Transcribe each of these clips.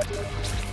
Careful.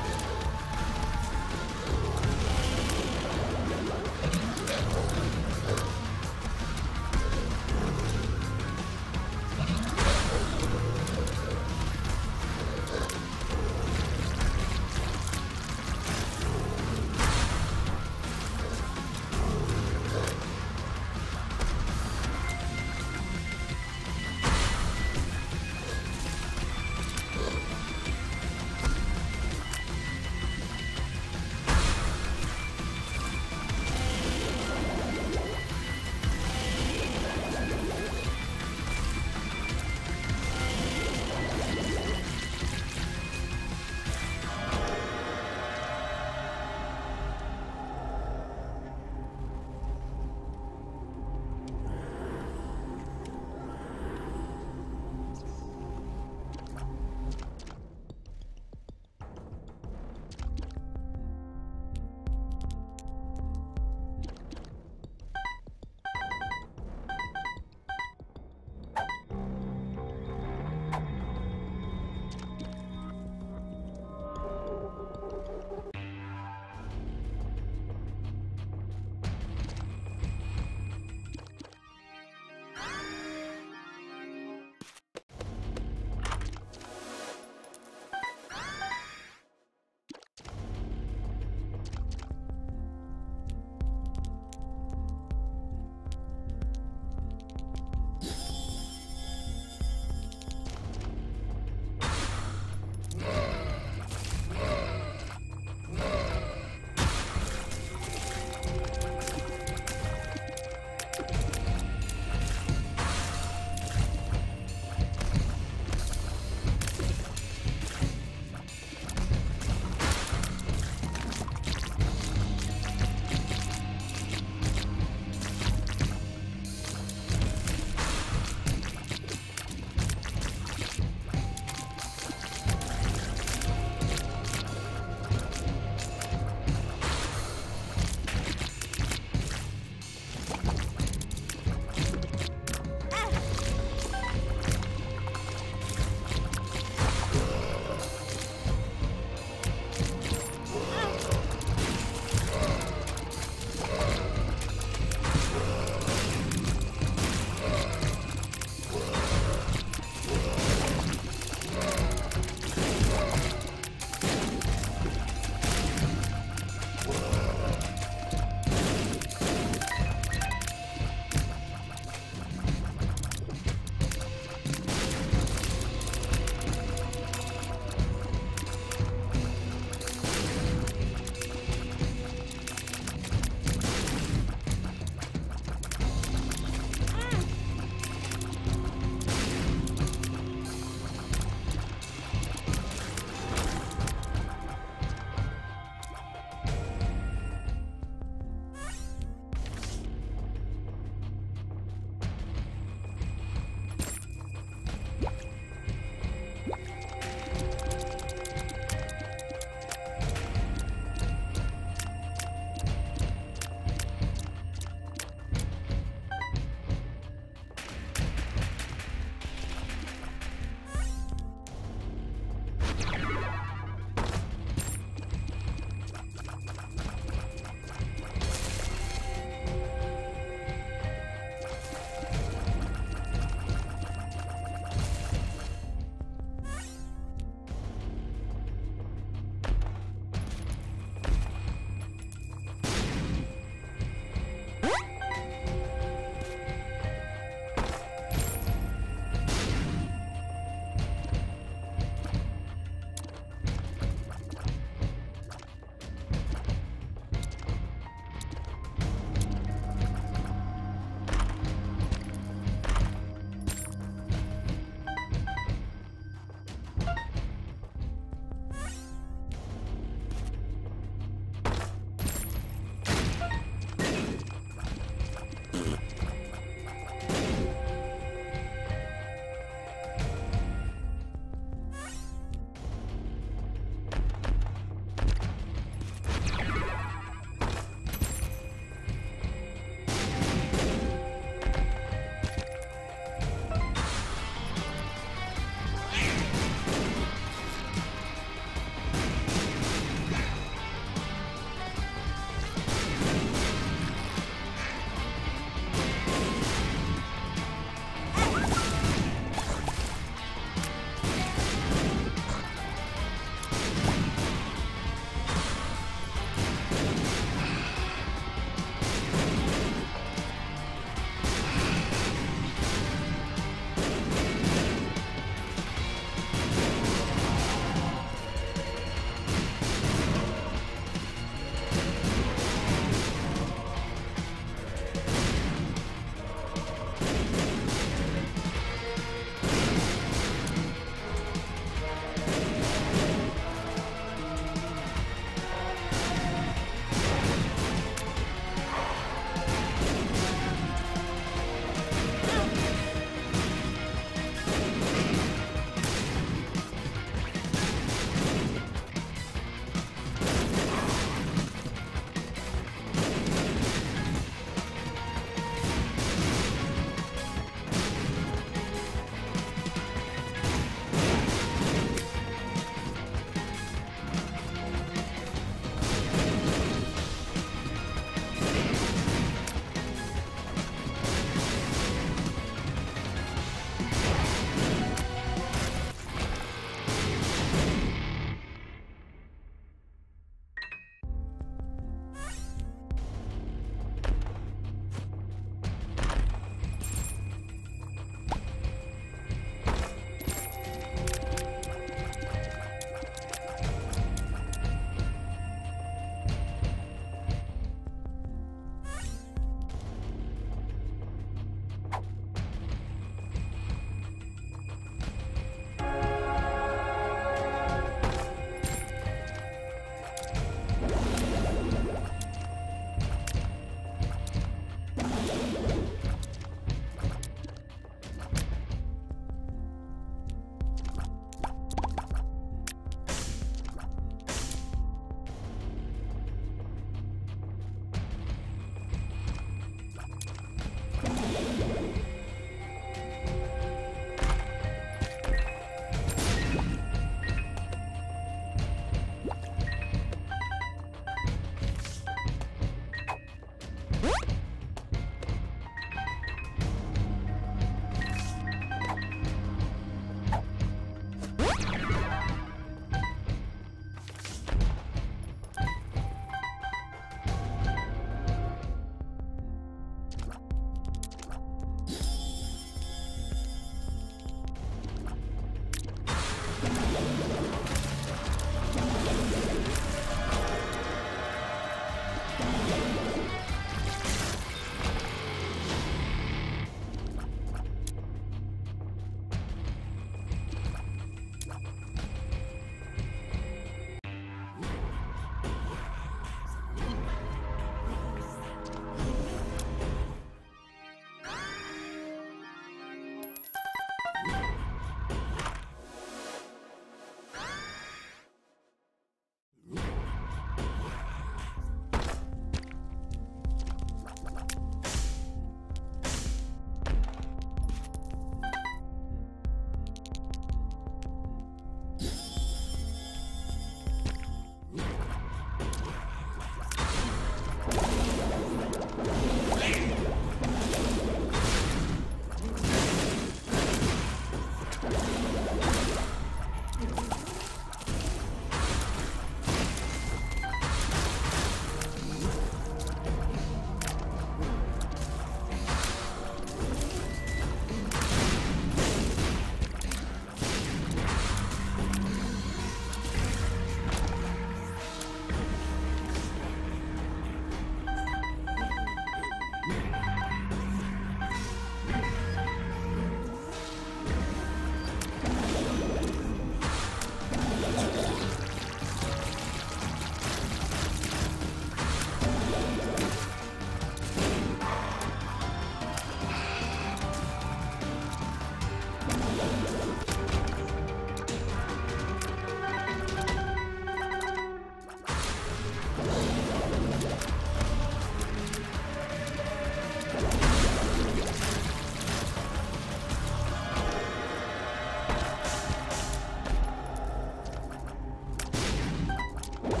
やっ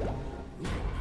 た!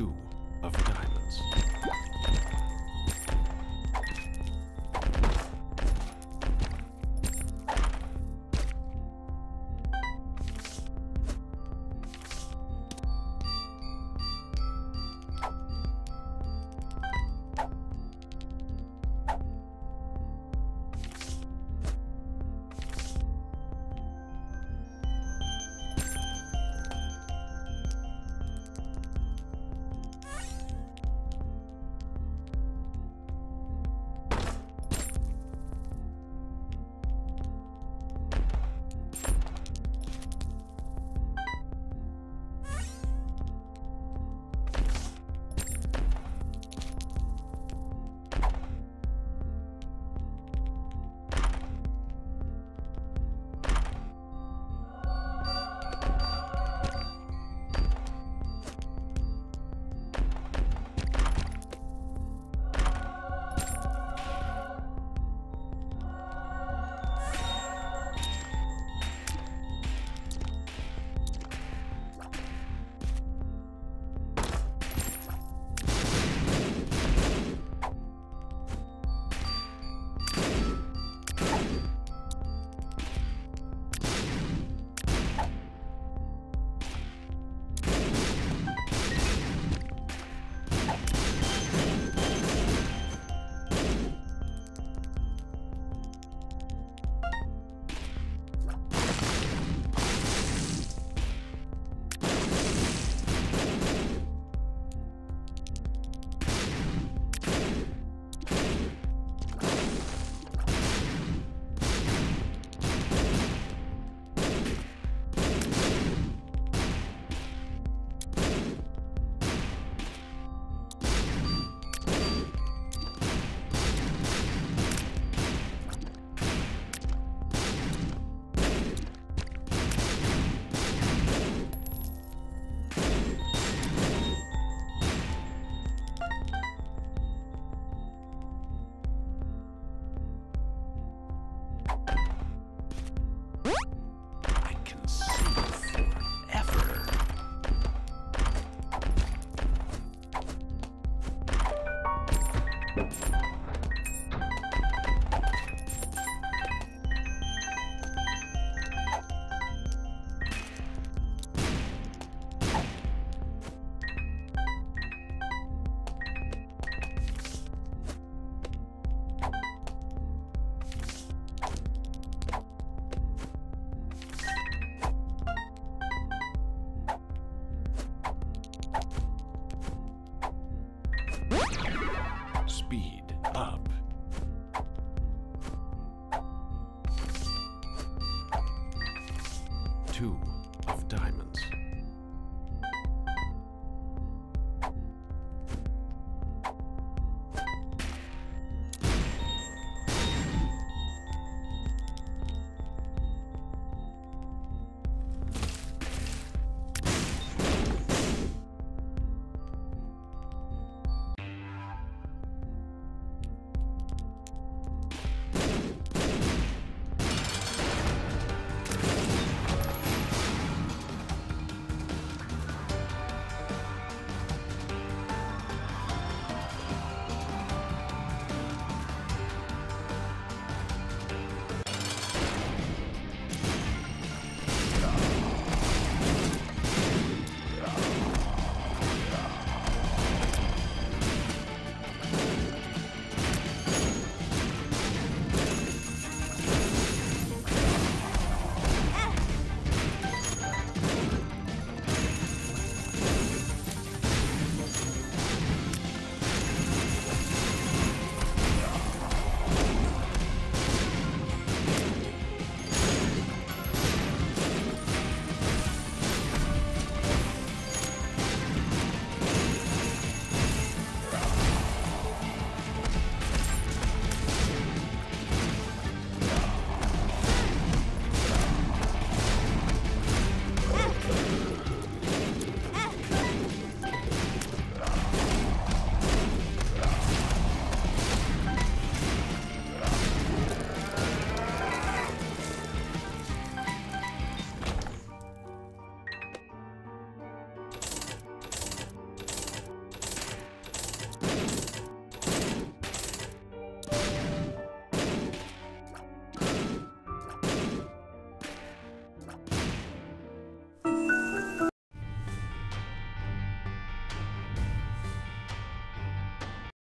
Two of diamonds. two of diamonds.